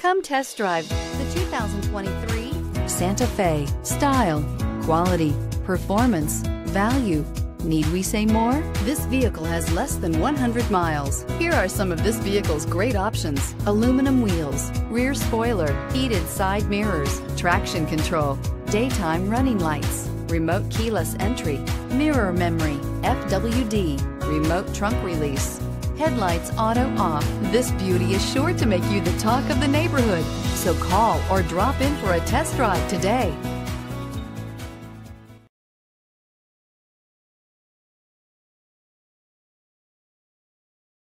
Come test drive the 2023 Santa Fe. Style, quality, performance, value. Need we say more? This vehicle has less than 100 miles. Here are some of this vehicle's great options. Aluminum wheels, rear spoiler, heated side mirrors, traction control, daytime running lights, remote keyless entry, mirror memory, FWD, remote trunk release, headlights auto off. This beauty is sure to make you the talk of the neighborhood. So call or drop in for a test drive today.